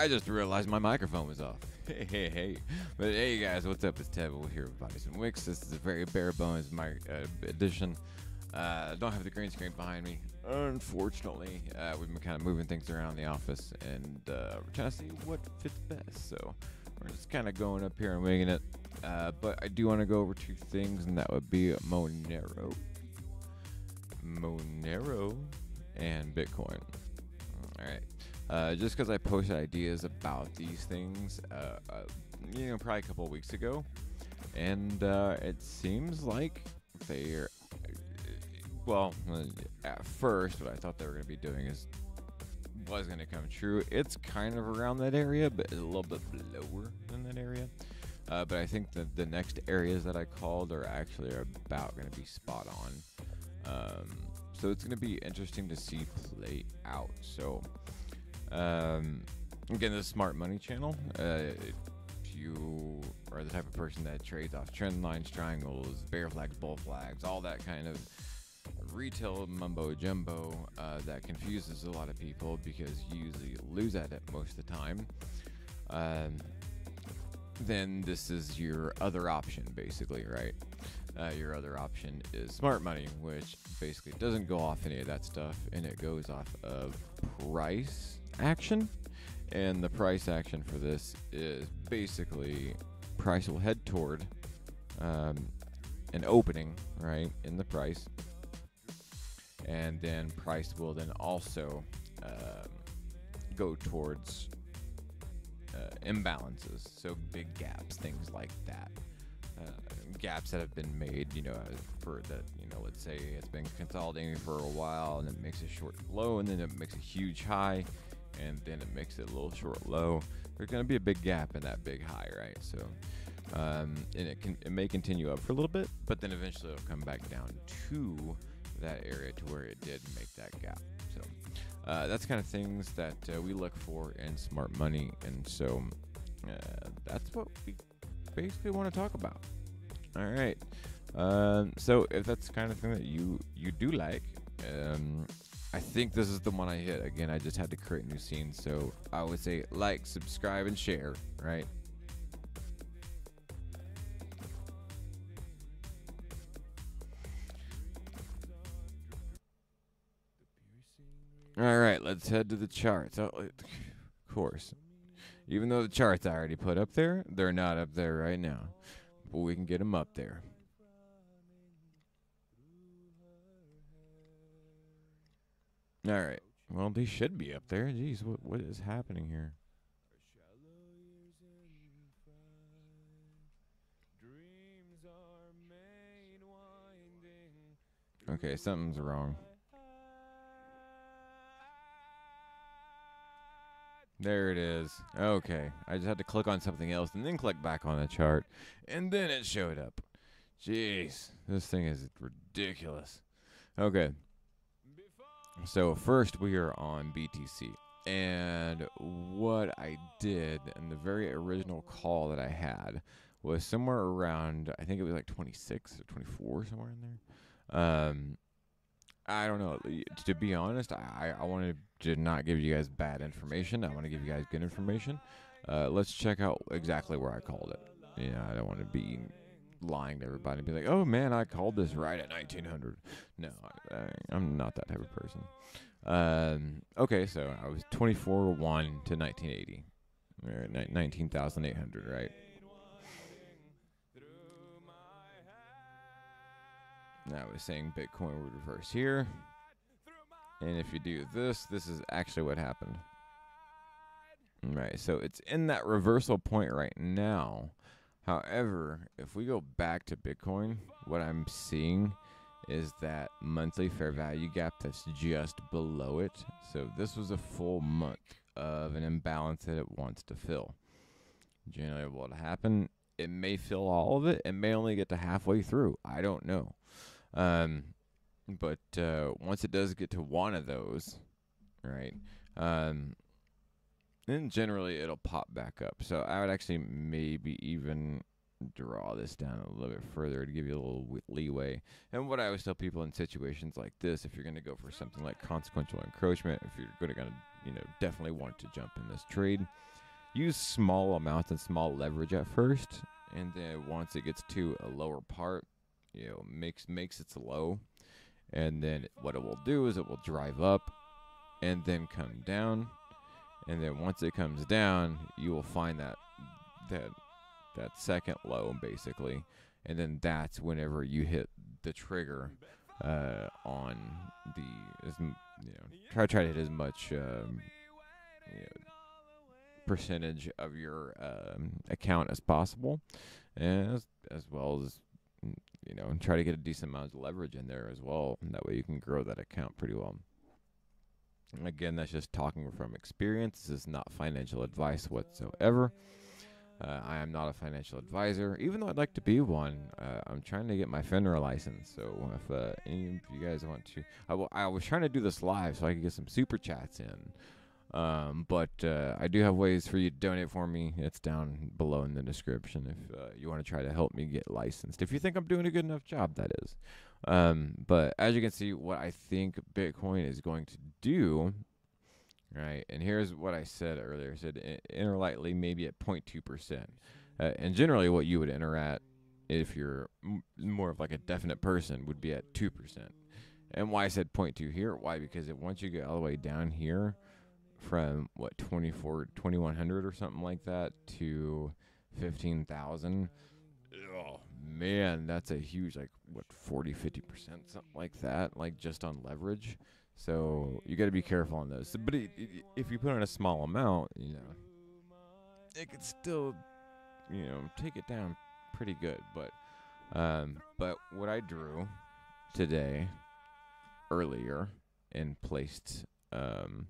I just realized my microphone was off. Hey, hey, hey. But hey, guys, what's up? It's We're here with Bodies and Wix. This is a very bare bones my uh, edition. Uh, don't have the green screen behind me, unfortunately. Uh, we've been kind of moving things around the office, and uh, we're trying to see what fits best. So we're just kind of going up here and winging it. Uh, but I do want to go over two things, and that would be Monero, Monero, and Bitcoin. All right. Uh, just because I posted ideas about these things, uh, uh, you know, probably a couple weeks ago, and uh, it seems like they're well. uh, At first, what I thought they were going to be doing is was going to come true. It's kind of around that area, but a little bit lower than that area. Uh, but I think that the next areas that I called are actually about going to be spot on. Um, so it's going to be interesting to see play out. So um, again, the Smart Money channel. Uh, if you are the type of person that trades off trend lines, triangles, bear flags, bull flags, all that kind of retail mumbo jumbo uh, that confuses a lot of people because you usually lose at it most of the time. Um, then this is your other option, basically, right? Uh, your other option is smart money, which basically doesn't go off any of that stuff, and it goes off of price action. And the price action for this is basically price will head toward um, an opening, right, in the price, and then price will then also um, go towards uh, imbalances, so big gaps, things like that. Uh, gaps that have been made, you know, uh, for that, you know, let's say it's been consolidating for a while and it makes a short low and then it makes a huge high and then it makes it a little short low. There's going to be a big gap in that big high, right? So, um, and it can it may continue up for a little bit, but then eventually it'll come back down to that area to where it did make that gap. So, uh, that's kind of things that uh, we look for in smart money, and so uh, that's what we basically want to talk about. All right. Um, so if that's the kind of thing that you you do like, um, I think this is the one I hit. Again, I just had to create new scene, so I would say like, subscribe, and share. Right. All right, let's head to the charts. Oh, of course. Even though the charts I already put up there, they're not up there right now. But we can get them up there. All right. Well, they should be up there. Jeez, what what is happening here? Okay, something's wrong. There it is. Okay. I just had to click on something else and then click back on the chart. And then it showed up. Jeez. This thing is ridiculous. Okay. So, first we are on BTC. And what I did in the very original call that I had was somewhere around, I think it was like 26 or 24, somewhere in there. Um, I don't know. To be honest, I, I wanted to not give you guys bad information. I want to give you guys good information. Uh, let's check out exactly where I called it. Know, I don't want to be lying to everybody and be like, "Oh man, I called this right at 1900." No, I, I'm not that type of person. Um, okay, so I was 24 one to 1980, or 19,800, right? Now I was saying Bitcoin would reverse here. And if you do this, this is actually what happened. Right, so it's in that reversal point right now. However, if we go back to Bitcoin, what I'm seeing is that monthly fair value gap that's just below it. So this was a full month of an imbalance that it wants to fill. Generally, what will happen? It may fill all of it. It may only get to halfway through. I don't know. Um, but uh, once it does get to one of those, right, um, then generally it'll pop back up. So I would actually maybe even draw this down a little bit further to give you a little leeway. And what I always tell people in situations like this, if you're going to go for something like consequential encroachment, if you're going to, you know, definitely want to jump in this trade, use small amounts and small leverage at first, and then once it gets to a lower part, you know, makes makes its low, and then what it will do is it will drive up, and then come down, and then once it comes down, you will find that that that second low basically, and then that's whenever you hit the trigger uh, on the as you know try try to hit as much um, you know, percentage of your um, account as possible, as, as well as you know and try to get a decent amount of leverage in there as well. And that way you can grow that account pretty well. Again, that's just talking from experience. This is not financial advice whatsoever. Uh, I am not a financial advisor, even though I'd like to be one. Uh, I'm trying to get my FINRA license, so if uh, any of you guys want to, I, w- I was trying to do this live so I could get some super chats in. Um, but uh, I do have ways for you to donate for me. It's down below in the description if uh, you want to try to help me get licensed. If you think I'm doing a good enough job, that is. Um, but as you can see, what I think Bitcoin is going to do right? And here's what I said earlier: I said enter lightly, maybe at 0.2 percent, uh, and generally what you would enter at if you're m- more of like a definite person would be at two percent. And why I said 0.2 here? Why? Because it, once you get all the way down here, from what 24, 2100 or something like that to 15,000. Oh man, that's a huge like what 40 50% something like that like just on leverage. So you got to be careful on those. But it, it, if you put in a small amount, you know, it could still, you know, take it down pretty good. But, um, but what I drew today, earlier, and placed um,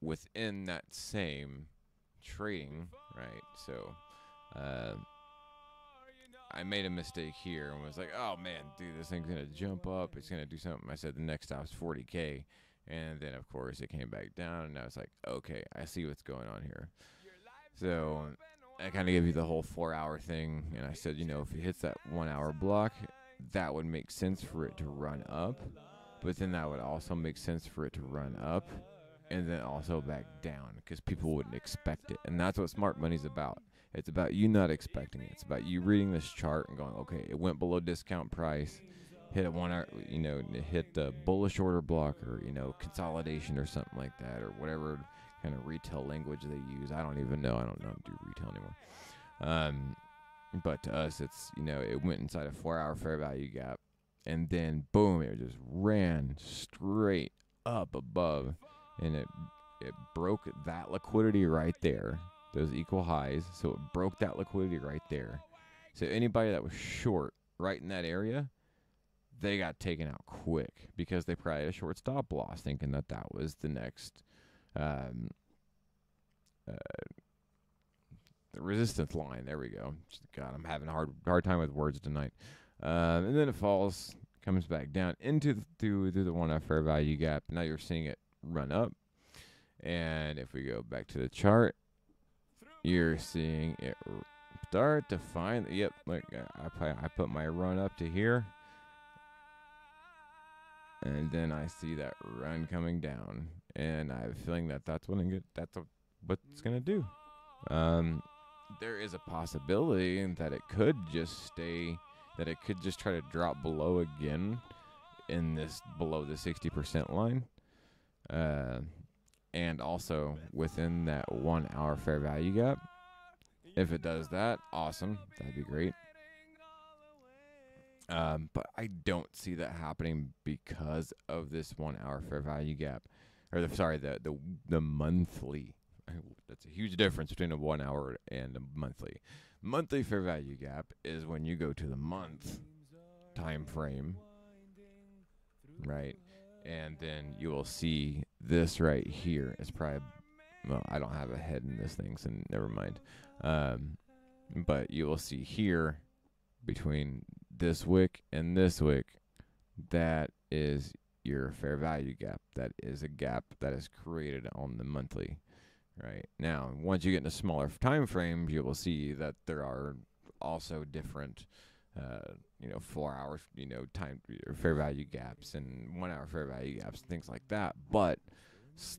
within that same trading, right? So, uh, I made a mistake here and was like, "Oh man, dude, this thing's gonna jump up. It's gonna do something." I said the next stop's 40k, and then of course it came back down, and I was like, "Okay, I see what's going on here." So I kind of gave you the whole four-hour thing, and I said, you know, if it hits that one-hour block, that would make sense for it to run up, but then that would also make sense for it to run up, and then also back down because people wouldn't expect it, and that's what smart money's about. It's about you not expecting it. It's about you reading this chart and going, okay, it went below discount price, hit a one hour, you know, hit the bullish order block or you know consolidation or something like that or whatever kind of retail language they use. I don't even know. I don't know do retail anymore. Um, but to us, it's you know it went inside a four hour fair value gap, and then boom, it just ran straight up above, and it it broke that liquidity right there those equal highs. So it broke that liquidity right there. So anybody that was short right in that area, they got taken out quick because they probably had a short stop loss, thinking that that was the next um, uh, the resistance line. There we go. God, I'm having a hard hard time with words tonight. Um, and then it falls, comes back down into the, through through the one hour fair value gap. Now you're seeing it run up. And if we go back to the chart, you're seeing it start to find. Yep, like I I, I put my run up to here, and then I see that run coming down, and I have a feeling that that's what it, that's what it's gonna do. Um, there is a possibility that it could just stay, that it could just try to drop below again in this below the sixty percent line. Uh, and also within that one hour fair value gap. If it does that, awesome. That'd be great. Um, but I don't see that happening because of this one hour fair value gap, or the sorry the the the monthly. That's a huge difference between a one hour and a monthly. Monthly fair value gap is when you go to the month time frame, right? And then you will see this right here. It's probably well, I don't have a head in this thing, so never mind. Um, but you will see here between this wick and this wick, that is your fair value gap. That is a gap that is created on the monthly, right? Now, once you get into smaller time frames, you will see that there are also different, uh, you know, four hours, you know, time or fair value gaps and one hour fair value gaps, things like that. But s-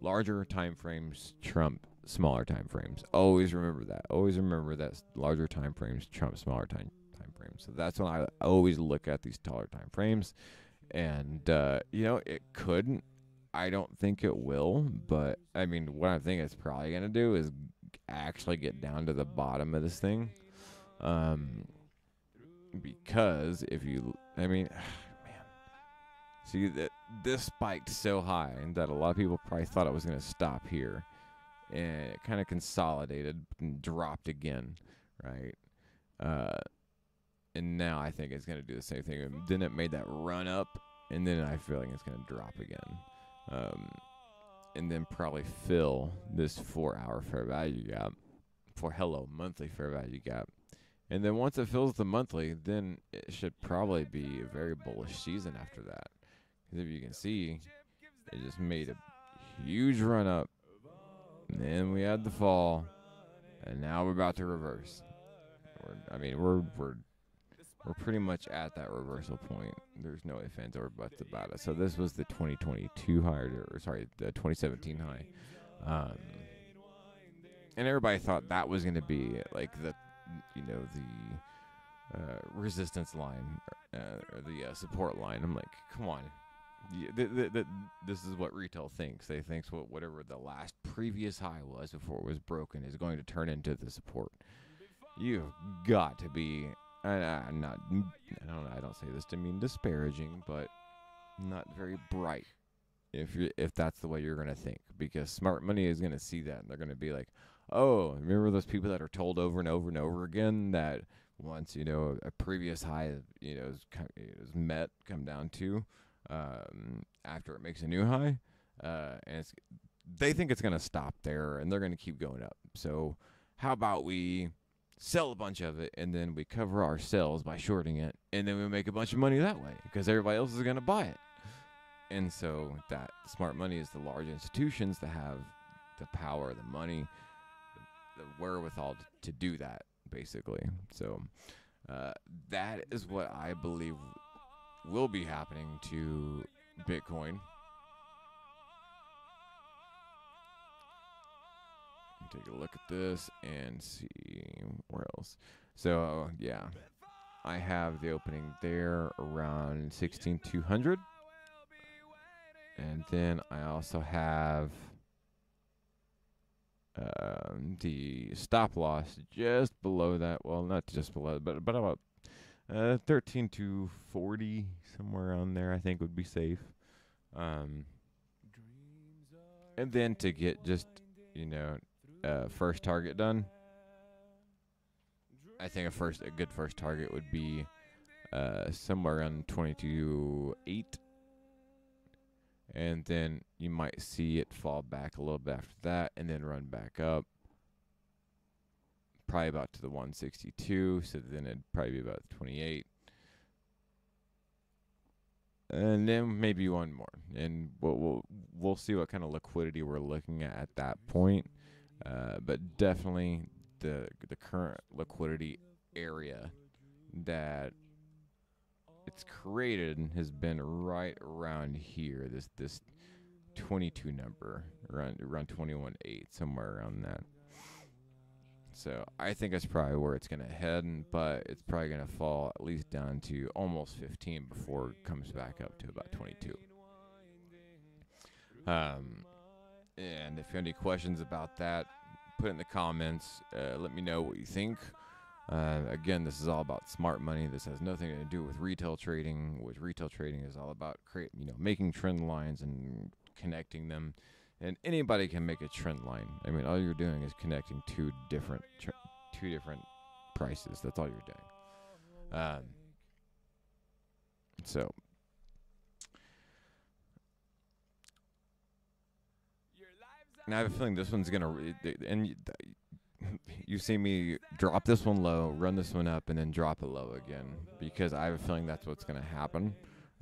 larger time frames trump smaller time frames. Always remember that. Always remember that larger time frames trump smaller time time frames. So that's when I always look at these taller time frames, and uh, you know, it could. I don't think it will, but I mean, what I think it's probably gonna do is actually get down to the bottom of this thing, um, because if you, I mean, man, see that this spiked so high that a lot of people probably thought it was gonna stop here, and it kind of consolidated and dropped again, right? Uh, and now I think it's gonna do the same thing. And then it made that run up, and then I feel like it's gonna drop again um, and then probably fill this four hour fair value gap for hello monthly fair value gap. And then once it fills the monthly, then it should probably be a very bullish season after that. Because if you can see, it just made a huge run up. And then we had the fall, and now we're about to reverse. We're, I mean, we're we're we're pretty much at that reversal point. There's no ifs, ands, or buts about it. So this was the 2022 high, or sorry, the 2017 high. Um, and everybody thought that was going to be like the, you know, the uh, resistance line uh, or the uh, support line. I'm like, come on. Yeah, th- th- th- this is what retail thinks. They thinks what whatever the last previous high was before it was broken is going to turn into the support. You've got to be I'm not. I don't. I don't say this to mean disparaging, but not very bright. If you if that's the way you're gonna think, because smart money is gonna see that and they're gonna be like, oh, remember those people that are told over and over and over again that once you know a previous high, you know, is, is met, come down to, um, after it makes a new high, uh, and it's they think it's gonna stop there and they're gonna keep going up. So how about we sell a bunch of it and then we cover our sales by shorting it and then we make a bunch of money that way because everybody else is going to buy it and so that smart money is the large institutions that have the power the money the, wherewithal to, do that basically. So uh, that is what i believe will be happening to bitcoin. Take a look at this and see where else. So yeah, I have the opening there around sixteen two hundred, and then I also have um, the stop loss just below that. Well, not just below, but but about uh, thirteen to forty somewhere on there. I think would be safe. Um, and then to get just you know uh, first target done. I think a first a good first target would be uh, somewhere around twenty two eight, and then you might see it fall back a little bit after that, and then run back up. Probably about to the one sixty two, so then it'd probably be about twenty eight. And then maybe one more, and we'll, we'll we'll see what kind of liquidity we're looking at at that point. Uh, but definitely the the current liquidity area that it's created has been right around here. This this 22 number around around 21.8 somewhere around that. So I think that's probably where it's gonna head, but it's probably gonna fall at least down to almost 15 before it comes back up to about 22. Um, and if you have any questions about that, put in the comments. Uh, let me know what you think. Uh, again, this is all about smart money. This has nothing to do with retail trading. Which retail trading is all about create, you know, making trend lines and connecting them. And anybody can make a trend line. I mean, all you're doing is connecting two different, tr- two different prices. That's all you're doing. Um, so And I have a feeling this one's gonna, re- and you, see me drop this one low, run this one up, and then drop it low again because I have a feeling that's what's gonna happen.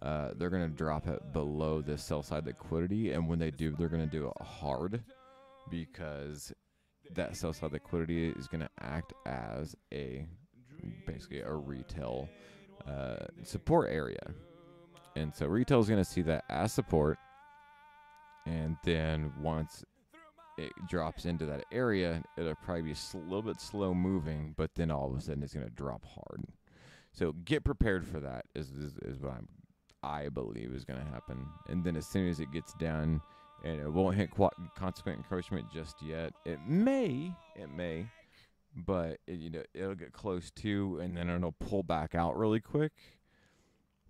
Uh, they're gonna drop it below this sell side liquidity, and when they do, they're gonna do it hard because that sell side liquidity is going to act as a basically a retail uh, support area. And so retail is going to see that as support. And then once it drops into that area, it'll probably be a little bit slow moving, but then all of a sudden it's going to drop hard. So get prepared for that is, is, is what I'm, I believe is going to happen. And then as soon as it gets down and it won't hit qu- consequent encroachment just yet, it may, it may, but it, you know it'll get close to, and then it'll pull back out really quick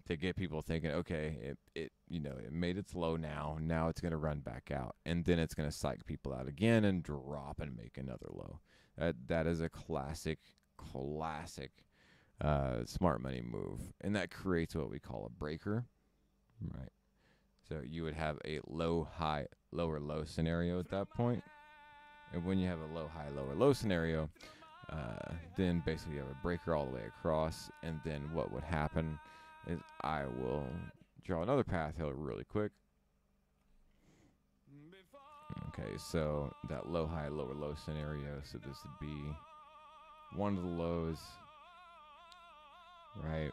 to get people thinking, okay, it, it you know it made its low now, now it's gonna run back out, and then it's gonna psych people out again and drop and make another low. That that is a classic, classic uh, smart money move, and that creates what we call a breaker, right? So you would have a low high lower low scenario at that point, and when you have a low high lower low scenario, uh, then basically you have a breaker all the way across, and then what would happen is I will draw another path here really quick. Okay, so that low high lower low scenario, so this would be one of the lows, right?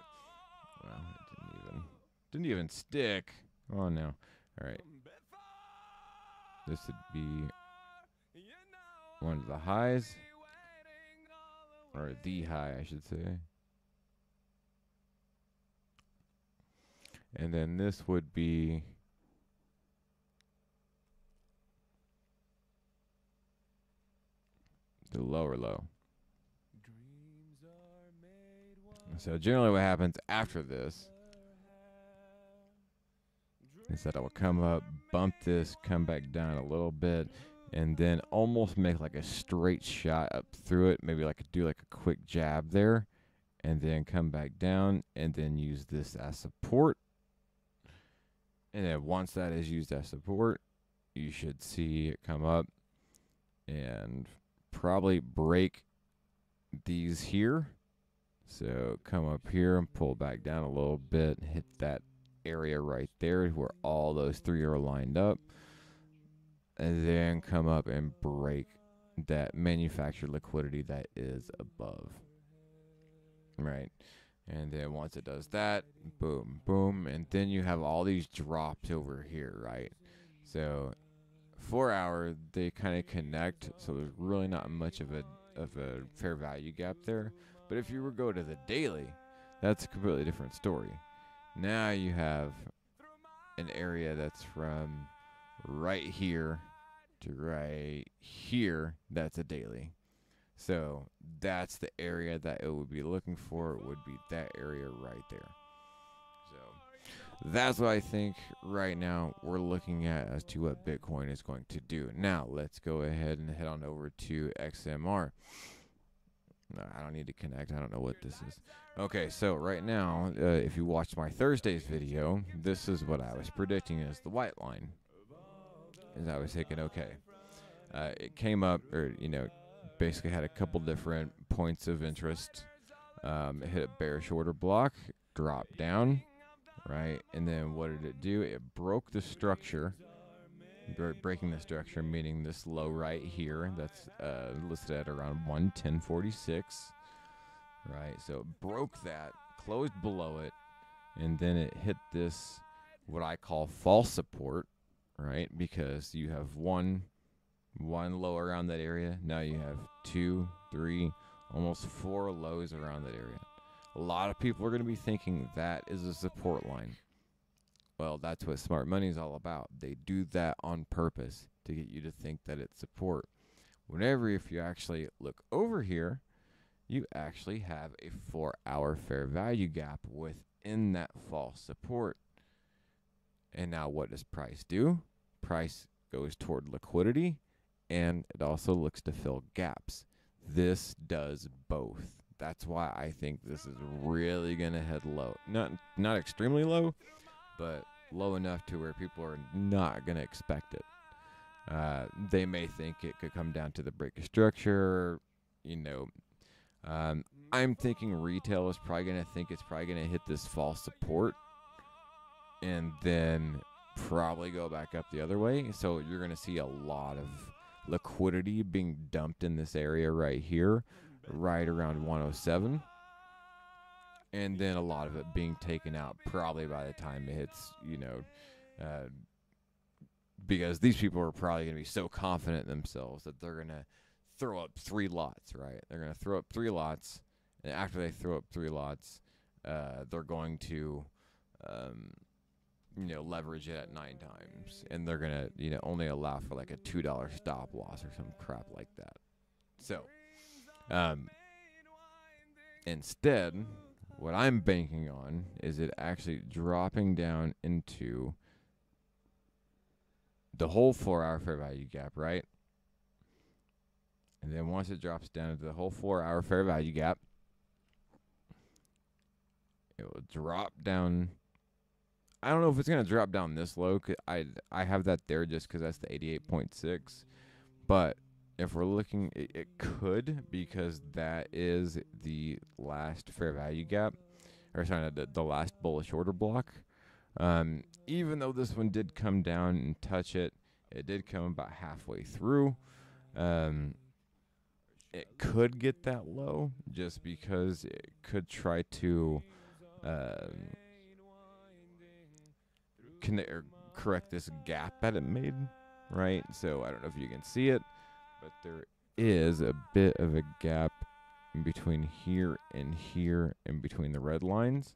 Well, it didn't even didn't even stick. Oh no! All right, this would be one of the highs, or the high, I should say. And then this would be the lower low. So generally what happens after this is that I will come up, bump this, come back down a little bit, and then almost make like a straight shot up through it. Maybe like do like a quick jab there, and then come back down, and then use this as support. And then once that is used as support, you should see it come up and probably break these here. So come up here and pull back down a little bit, hit that area right there where all those three are lined up, and then come up and break that manufactured liquidity that is above. Right. And then once it does that, boom, boom, and then you have all these drops over here, right? So four hour they kind of connect, so there's really not much of a of a fair value gap there. But if you were to go to the daily, that's a completely different story. Now you have an area that's from right here to right here. That's a daily. So that's the area that it would be looking for. It would be that area right there. So that's what I think right now we're looking at as to what Bitcoin is going to do. Now let's go ahead and head on over to XMR. No, I don't need to connect. I don't know what this is. Okay, so right now, uh, if you watched my Thursday's video, this is what I was predicting as the white line. As I was thinking, okay, uh, it came up, or you know, basically had a couple different points of interest. Um, it hit a bearish order block, dropped down, right, and then what did it do? It broke the structure breaking the structure, meaning this low right here that's uh, listed at around 110.46. Right, so it broke that, closed below it, and then it hit this what I call false support, right? Because you have one one low around that area. Now you have two, three, almost four lows around that area. A lot of people are going to be thinking that is a support line. Well, that's what smart money is all about. They do that on purpose to get you to think that it's support. Whenever, if you actually look over here, you actually have a four hour fair value gap within that false support. And now, what does price do? Price goes toward liquidity and it also looks to fill gaps. This does both. That's why I think this is really going to head low. Not not extremely low, but low enough to where people are not going to expect it. Uh, they may think it could come down to the break of structure. You know, um, I'm thinking retail is probably going to think it's probably going to hit this false support and then probably go back up the other way. So you're going to see a lot of liquidity being dumped in this area right here, right around 107. And then a lot of it being taken out probably by the time it hits, you know, uh, because these people are probably going to be so confident themselves that they're going to throw up three lots, right? They're going to throw up three lots, and after they throw up three lots, uh, they're going to, um, you know, leverage it at nine times, and they're to, you know, only allow for like a two dollar stop loss or some crap like that. So, um, instead, what I'm banking on is it actually dropping down into the whole four hour fair value gap, right? And then once it drops down into the whole four hour fair value gap, it will drop down. I don't know if it's gonna drop down this low. I I have that there just because that's the 88.6. But if we're looking, it, it could because that is the last fair value gap, or sorry, the, the last bullish order block. Um, even though this one did come down and touch it, it did come about halfway through. Um, it could get that low just because it could try to um, connect or correct this gap that it made, right? So I don't know if you can see it, but there is a bit of a gap between here and here, and between the red lines.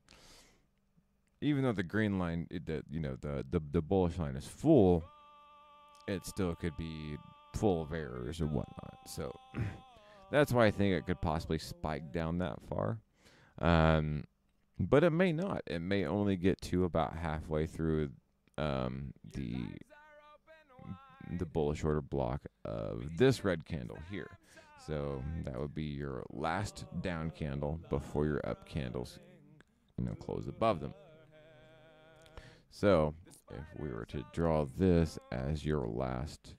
Even though the green line, it, the you know the, the the bullish line is full, it still could be full of errors or whatnot. So that's why I think it could possibly spike down that far. Um, but it may not. It may only get to about halfway through um, the the bullish order block of this red candle here. So that would be your last down candle before your up candles, you know, close above them. So if we were to draw this as your last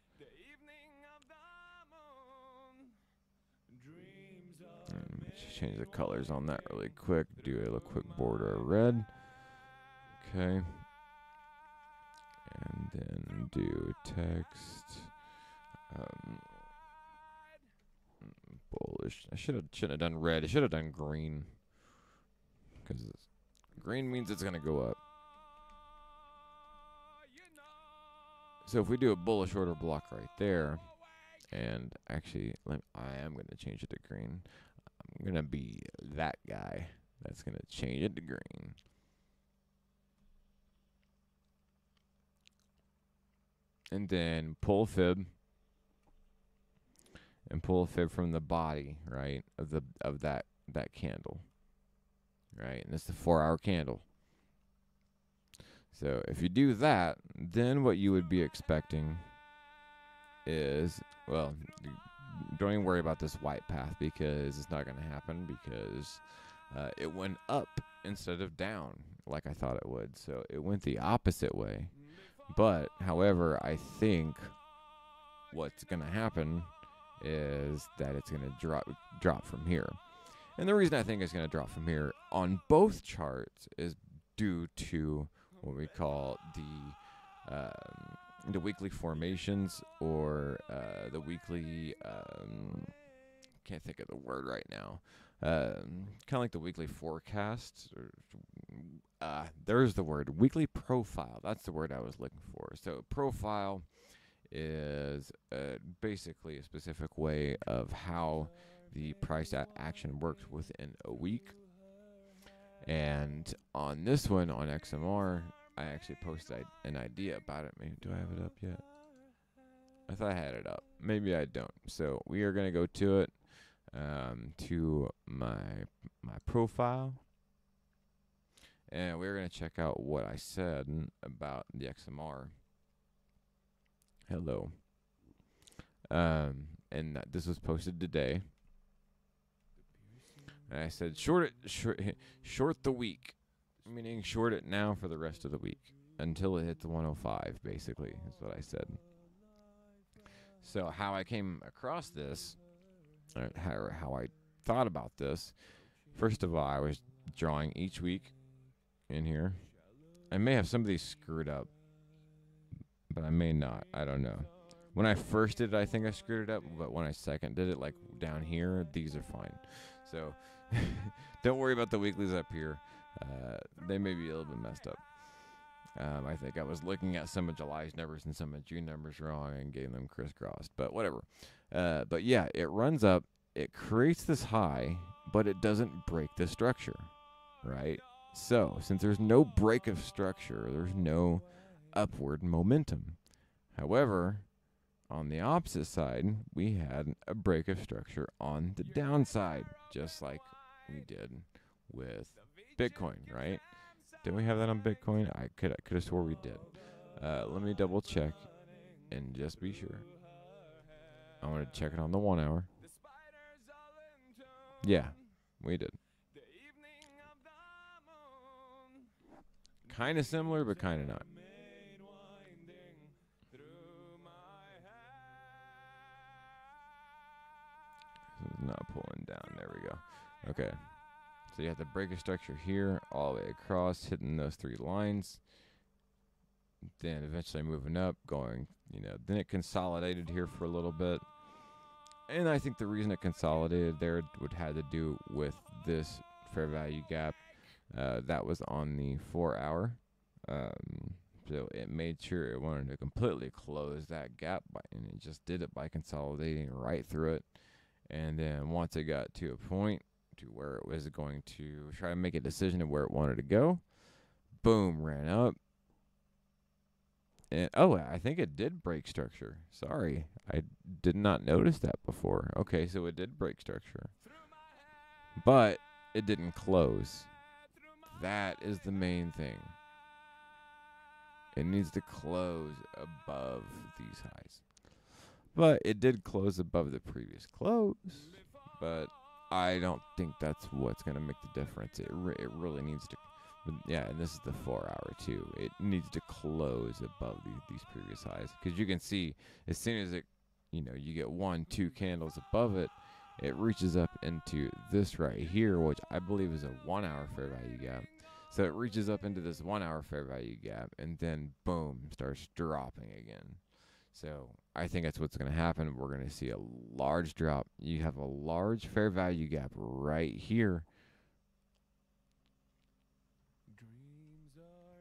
change the colors on that really quick. Do a little quick border of red. Okay. And then do text. Um, bullish. I should have shouldn't have done red. I should have done green. Because green means it's gonna go up. So if we do a bullish order block right there, and actually, I am gonna change it to green. I'm gonna be that guy that's gonna change it to green. And then pull fib. And pull a fib from the body, right, of the of that that candle. Right? And it's the four hour candle. So if you do that, then what you would be expecting is well, don't even worry about this white path because it's not going to happen because uh, it went up instead of down like I thought it would. So it went the opposite way. But, however, I think what's going to happen is that it's going to drop drop from here. And the reason I think it's going to drop from here on both charts is due to what we call the um, the weekly formations or uh, the weekly um, can't think of the word right now. Um, kind of like the weekly forecast. Or, uh, there's the word weekly profile. That's the word I was looking for. So profile is uh, basically a specific way of how the price action works within a week. And on this one on XMR, I actually posted an idea about it. Maybe do I have it up yet? I thought I had it up. Maybe I don't. So we are gonna go to it, um, to my my profile, and we're gonna check out what I said about the XMR. Hello. Um, and this was posted today. And I said short it, short, short the week meaning short it now for the rest of the week until it hits 105 basically is what i said so how i came across this or how, how i thought about this first of all i was drawing each week in here i may have some of these screwed up but i may not i don't know When I first did it, I think I screwed it up, but when I second did it, like down here, these are fine. So don't worry about the weeklies up here. Uh, they may be a little bit messed up. Um, I think I was looking at some of July's numbers and some of June numbers wrong and getting them crisscrossed, but whatever. Uh, but yeah, it runs up, it creates this high, but it doesn't break the structure, right? So, since there's no break of structure, there's no upward momentum. However, on the opposite side, we had a break of structure on the downside, just like we did with Bitcoin, right? Didn't we have that on Bitcoin? I could I could have swore we did. Uh, let me double check and just be sure. I want to check it on the one hour. Yeah, we did. Kind of similar, but kind of not. Not pulling down. There we go. Okay. So you have the break a structure here, all the way across, hitting those three lines. Then eventually moving up, going, you know, then it consolidated here for a little bit. And I think the reason it consolidated there would have to do with this fair value gap. Uh, that was on the four hour. Um, so it made sure it wanted to completely close that gap, by, and it just did it by consolidating right through it. And then once it got to a point to where it was going to try to make a decision of where it wanted to go, boom, ran up. And oh, I think it did break structure. Sorry, I did not notice that before. Okay, so it did break structure, but it didn't close. That is the main thing. It needs to close above these highs. But it did close above the previous close. But I don't think that's what's going to make the difference. It, re- it really needs to. Yeah, and this is the four hour too. It needs to close above these, these previous highs because you can see as soon as it, you know, you get one, two candles above it, it reaches up into this right here, which I believe is a one hour fair value gap. So it reaches up into this one hour fair value gap and then boom, starts dropping again. So I think that's what's going to happen. We're going to see a large drop. You have a large fair value gap right here.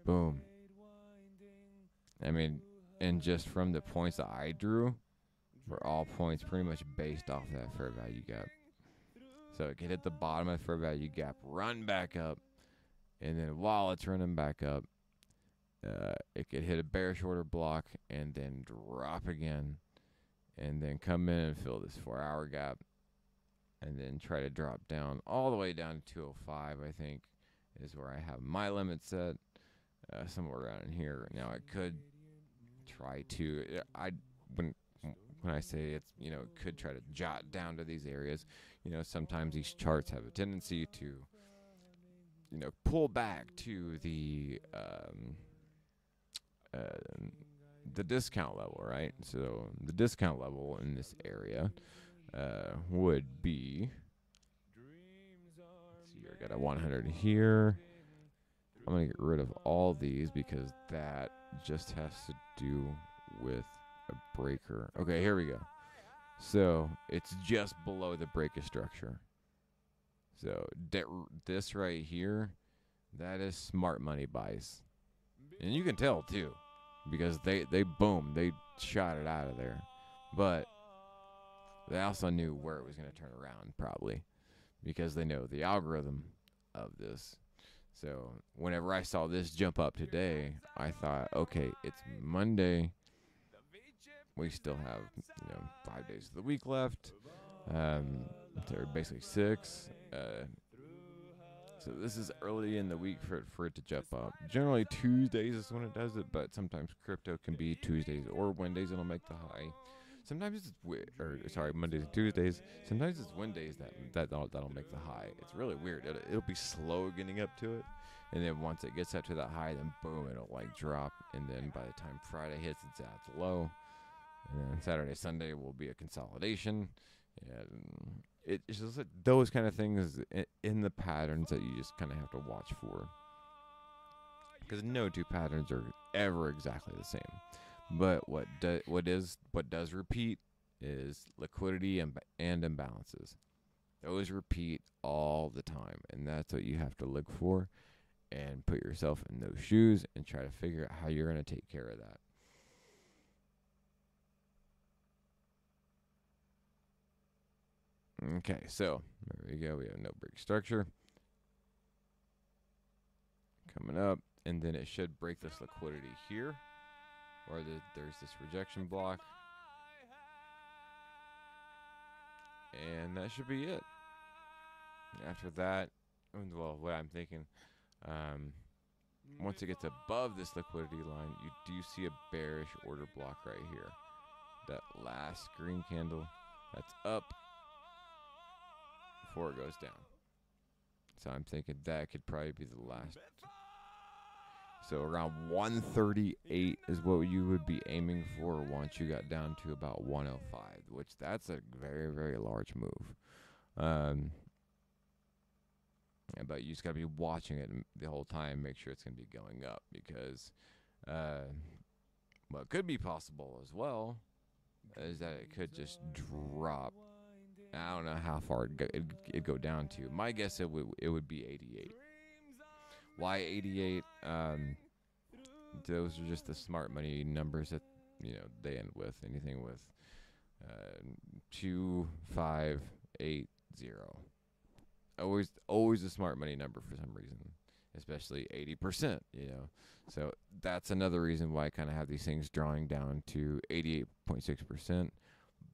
Boom. I mean, and just from the points that I drew, were all points pretty much based off that fair value gap. So it could hit the bottom of the fair value gap, run back up, and then while it's running back up, uh, it could hit a bearish order block and then drop again, and then come in and fill this four hour gap, and then try to drop down all the way down to 205. I think is where I have my limit set, uh, somewhere around here. Now I could try to. I when when I say it's you know it could try to jot down to these areas. You know sometimes these charts have a tendency to you know pull back to the um, uh, the discount level, right? So the discount level in this area uh, would be. see I got a 100 here. I'm gonna get rid of all these because that just has to do with a breaker. Okay, here we go. So it's just below the breaker structure. So this right here, that is smart money buys, and you can tell too, because they they boom they shot it out of there, but they also knew where it was going to turn around probably, because they know the algorithm of this. So whenever I saw this jump up today, I thought, okay, it's Monday. We still have you know five days of the week left. Um, so basically six. Uh, so this is early in the week for it, for it to jump up. Generally Tuesdays is when it does it, but sometimes crypto can be Tuesdays or Wednesdays. It'll make the high. Sometimes it's wi- or sorry Mondays and Tuesdays. Sometimes it's Wednesdays that that that'll, that'll make the high. It's really weird. It'll, it'll be slow getting up to it, and then once it gets up to that high, then boom, it'll like drop, and then by the time Friday hits, it's at its low, and then Saturday Sunday will be a consolidation. And it, it's just like those kind of things i- in the patterns that you just kind of have to watch for. Because no two patterns are ever exactly the same. But what do, what is what does repeat is liquidity and and imbalances. Those repeat all the time, and that's what you have to look for and put yourself in those shoes and try to figure out how you're going to take care of that. Okay, so there we go. We have no break structure coming up, and then it should break this liquidity here, or the, there's this rejection block, and that should be it. After that, well, what I'm thinking, um, once it gets above this liquidity line, you do see a bearish order block right here. That last green candle, that's up before it goes down. So I'm thinking that could probably be the last. So around 138 is what you would be aiming for once you got down to about 105, which that's a very very large move. Um, but you just got to be watching it the whole time, make sure it's going to be going up because uh, what could be possible as well is that it could just drop. I don't know how far it'd go, it'd, it'd go down to. My guess it would it would be 88. Why 88? Um, those are just the smart money numbers that you know they end with. Anything with uh, two, five, eight, zero always always a smart money number for some reason, especially 80%, you know. So that's another reason why I kind of have these things drawing down to 88.6%,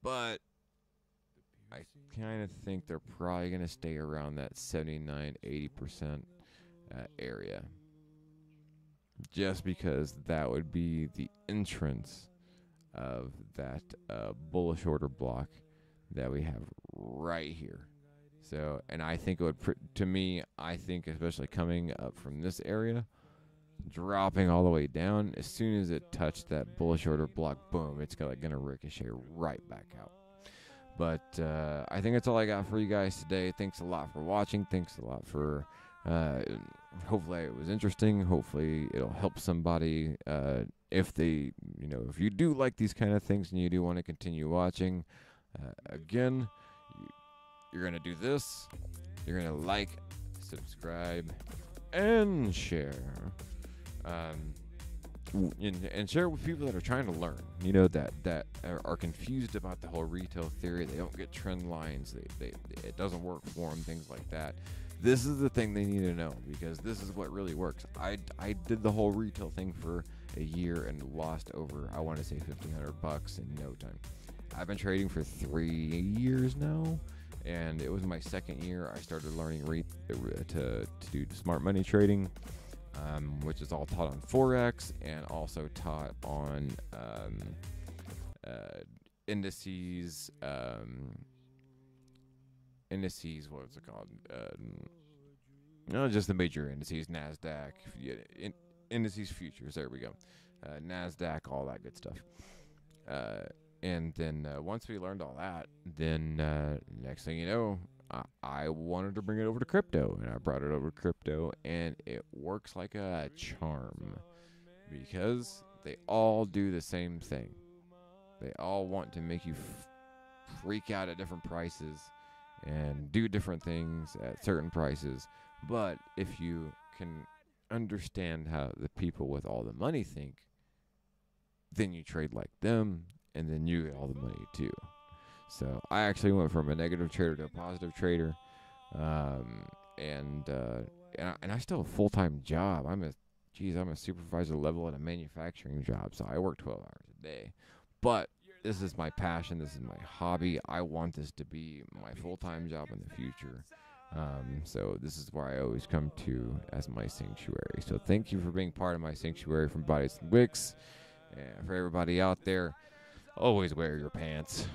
but I kind of think they're probably going to stay around that 79 80% uh, area. Just because that would be the entrance of that uh, bullish order block that we have right here. So, and I think it would, pr- to me, I think especially coming up from this area, dropping all the way down, as soon as it touched that bullish order block, boom, it's gonna, gonna ricochet right back out. But uh, I think that's all I got for you guys today. Thanks a lot for watching. Thanks a lot for. Uh, hopefully it was interesting. Hopefully it'll help somebody. Uh, if they, you know, if you do like these kind of things and you do want to continue watching, uh, again you're to do this. You're to like, subscribe, and share. Um, and, and, share with people that are trying to learn. You know that that are, are, confused about the whole retail theory. They don't get trend lines. They, they it doesn't work for them. Things like that. This is the thing they need to know because this is what really works. I I did the whole retail thing for a year and lost over I want to say fifteen hundred bucks in no time. I've been trading for three years now and it was my second year. I started learning re- uh, to to do smart money trading, um, which is all taught on forex and also taught on um, uh, indices. Um, indices, what was it called? Um, no, just the major indices, Nasdaq, in, indices futures. There we go. Uh, Nasdaq, all that good stuff. Uh, and then uh, once we learned all that, then uh, next thing you know, I, wanted to bring it over to crypto, and I brought it over to crypto, and it works like a charm because they all do the same thing. They all want to make you freak out at different prices and do different things at certain prices. But if you can understand how the people with all the money think, then you trade like them and then you get all the money too. So I actually went from a negative trader to a positive trader, um, and uh, and, I, and I still have a full time job. I'm a geez, I'm a supervisor level at a manufacturing job, so I work 12 hours a day. But this is my passion. This is my hobby. I want this to be my full time job in the future. Um, so this is where I always come to as my sanctuary. So thank you for being part of my sanctuary from Bodies and Wix. And for everybody out there, Always wear your pants.